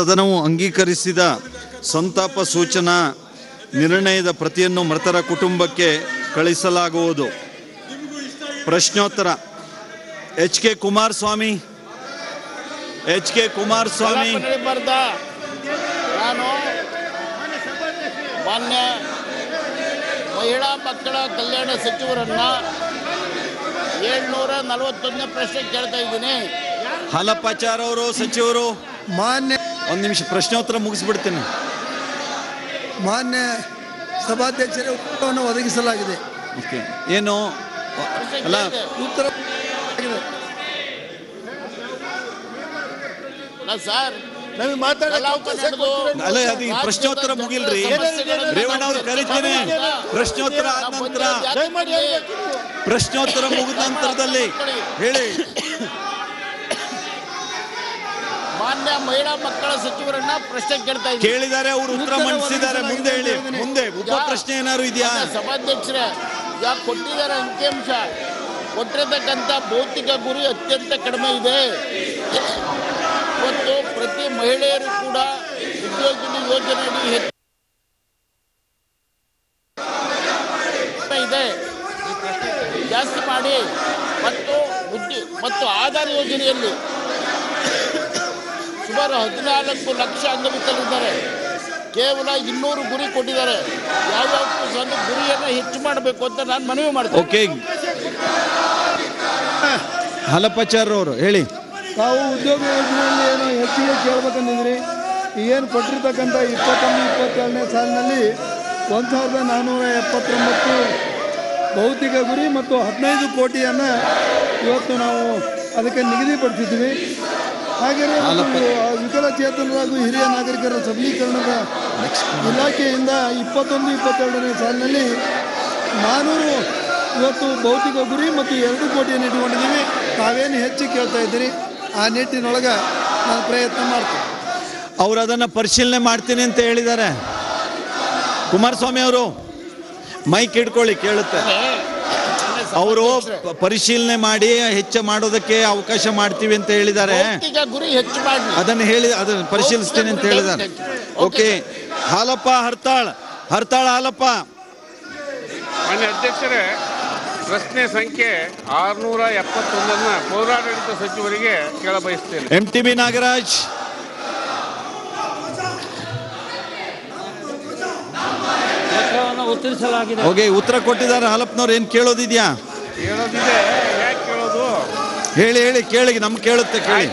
ಸದನವು ಅಂಗೀಕರಿಸಿದ ಸಂತಾಪ ಸೂಚನಾ ನಿರ್ಣಯದ ಪ್ರತಿಯನ್ನು ಮೃತರ ಕುಟುಂಬಕ್ಕೆ ಕಳಿಸಲಾಗುವುದು. ಪ್ರಶ್ನೋತ್ತರ. H K Kumaraswamy. H K Kumaraswamy. ನಾನು ಮಾನ್ಯ ಮಹಿಳಾ ಮಕ್ಕಳ ಕಲ್ಯಾಣ ಸಚಿವರನ್ನ ಏಳ್ನೂರ ನಲವತ್ತೊಂದನೇ ಪ್ರಶ್ನೆ ಕೇಳ್ತಾ ಇದ್ದೀನಿ. ಹಲಪಾಚಾರ್ ಅವರು ಸಚಿವರು. ಮಾನ್ಯ ಒಂದು ನಿಮಿಷ ಪ್ರಶ್ನೋತ್ತರ ಮುಗಿಸ್ಬಿಡ್ತೀನಿ. ಮಾನ್ಯ ಸಭಾಧ್ಯಕ್ಷರೇ ಉತ್ತರವನ್ನು ಒದಗಿಸಲಾಗಿದೆ. ಓಕೆ. ಏನು? ಅಲ್ಲ. ಉತ್ತರ ಸರ್ ನಮಗೆ ಮಾತಾಡಕ್ಕೆ ಅವಕಾಶ ಅಲ್ಲ ಅದು ಈ ಪ್ರಶ್ನೋತ್ತರ ಮುಗಿಲ್ರಿ. ರೇವಣ್ಣ ಅವ್ರು ಕರಿತೀನಿ. ಪ್ರಶ್ನೋತ್ತರ ಆದ ನಂತರ ಪ್ರಶ್ನೋತ್ತರ ಮುಗಿದ ನಂತರದಲ್ಲಿ ಹೇಳಿ. ಮಾನ್ಯ ಮಹಿಳಾ ಮಕ್ಕಳ ಸಚಿವರನ್ನ ಪ್ರಶ್ನೆ ಕೇಳ್ತಾ ಇದ್ದೀನಿ. ಕೇಳಿದ್ದಾರೆ ಅವರು ಉತ್ತರ ಮಂಡಿಸಿದ್ದಾರೆ ಮುಂದೆ ಹೇಳಿ ಮುಂದೆ ಉಪ ಪ್ರಶ್ನೆ ಏನಾದ್ರು ಇದೆಯಾ? ಸಭಾಧ್ಯಕ್ಷರೇ ಈಗ ಕೊಟ್ಟಿದ್ದಾರೆ ಅಂಕಿಅಂಶ ಕೊಟ್ಟಿರ್ತಕ್ಕಂಥ ಭೌತಿಕ ಗುರಿ ಅತ್ಯಂತ ಕಡಿಮೆ ಇದೆ. ಮತ್ತು ಪ್ರತಿ ಮಹಿಳೆಯರು ಕೂಡ ಉದ್ಯೋಗಿನಿ ಯೋಜನೆಯಲ್ಲಿ ಹೆಚ್ಚು ಇದೆ. ಜಾಸ್ತಿ ಮಾಡಿ. ಮತ್ತು ಬುದ್ಧಿ ಮತ್ತು ಆಧಾರ್ ಯೋಜನೆಯಲ್ಲಿ ಸುಮಾರು ಹದಿನಾಲ್ಕು ಲಕ್ಷ ಅಂಗವಿಕಲಿದ್ದಾರೆ. ಕೇವಲ ಇನ್ನೂರು ಗುರಿ ಕೊಟ್ಟಿದ್ದಾರೆ. ಯಾವ್ಯಾವ ಒಂದು ಗುರಿಯನ್ನು ಹೆಚ್ಚು ಮಾಡಬೇಕು ಅಂತ ನಾನು ಮನವಿ ಮಾಡ್ತೇನೆ. ಓಕೆ. ಹಾಲಪ್ಪಾಚಾರ್ ಅವರು ಹೇಳಿ. ತಾವು ಉದ್ಯೋಗ ಯೋಜನೆಯಲ್ಲಿ ಏನು ಹೆಚ್ಚಿಗೆ ಕೇಳ್ಬೇಕಂದಿದ್ರಿ ಏನು ಕೊಟ್ಟಿರ್ತಕ್ಕಂಥ ಇಪ್ಪತ್ತೊಂದು ಇಪ್ಪತ್ತೆರಡನೇ ಸಾಲಿನಲ್ಲಿ ಒಂದು ಸಾವಿರದ ನಾನ್ನೂರ ಎಪ್ಪತ್ತೊಂಬತ್ತು ಭೌತಿಕ ಗುರಿ ಮತ್ತು ಹದಿನೈದು ಕೋಟಿಯನ್ನು ಇವತ್ತು ನಾವು ಅದಕ್ಕೆ ನಿಗದಿಪಡಿಸಿದ್ವಿ ಹಾಗೆಯೇ ವಿಕಲಚೇತನರಾಗೂ ವಿಕಲಚೇತನರ ಹಿರಿಯ ನಾಗರಿಕರ ಸಬಲೀಕರಣದ ಇಲಾಖೆಯಿಂದ ಇಪ್ಪತ್ತೊಂದು ಇಪ್ಪತ್ತೆರಡನೇ ಸಾಲಿನಲ್ಲಿ ನಾನೂರು ಇವತ್ತು ಭೌತಿಕ ಗುರಿ ಮತ್ತು ಎರಡು ಕೋಟಿಯನ್ನು ಇಟ್ಕೊಂಡಿದ್ದೀವಿ ತಾವೇನು ಹೆಚ್ಚು ಕೇಳ್ತಾ ಇದ್ದೀರಿ? ಆ ನಿಟ್ಟಿನೊಳಗೆ ನಾನು ಪ್ರಯತ್ನ ಮಾಡ್ತೀನಿ. ಅವರು ಅದನ್ನು ಪರಿಶೀಲನೆ ಮಾಡ್ತೀನಿ ಅಂತ ಹೇಳಿದ್ದಾರೆ. ಕುಮಾರಸ್ವಾಮಿ ಅವರು ಮೈಕ್ ಹಿಡ್ಕೊಳ್ಳಿ ಕೇಳುತ್ತೆ. ಅವರು ಪರಿಶೀಲನೆ ಮಾಡಿ ಹೆಚ್ಚು ಮಾಡೋದಕ್ಕೆ ಅವಕಾಶ ಮಾಡ್ತೀವಿ ಅಂತ ಹೇಳಿದ್ದಾರೆ. ಗುರಿ ಹೆಚ್ಚು ಮಾಡಿ ಅದನ್ನು ಹೇಳಿ ಅದನ್ನು ಪರಿಶೀಲಿಸ್ತೀನಿ ಅಂತ ಹೇಳಿದ್ದಾರೆ. ಓಕೆ ಹಾಲಪ್ಪ ಹರ್ತಾಳ್. ಹರ್ತಾಳ್ ಹಾಲಪ್ಪ. ಮಾನ್ಯ ಅಧ್ಯಕ್ಷರೇ ಪ್ರಶ್ನೆ ಸಂಖ್ಯೆ ಆರ್ನೂರ ಎಪ್ಪತ್ತೊಂದನ್ನ ಪೌರಾಡಳಿತ ಸಚಿವರಿಗೆ ಕೇಳಬಯಸ್ತೇನೆ. M T B Nagaraj. ಹೋಗಿ ಉತ್ತರ ಕೊಟ್ಟಿದ್ದಾರೆ ಹಲಪ್ನವ್ರು ಏನು ಕೇಳೋದಿದ್ಯಾ? ಹೇಳಿ ಹೇಳಿ ಕೇಳಿ ನಮ್ಗೆ ಕೇಳುತ್ತೆ ಕೇಳಿ.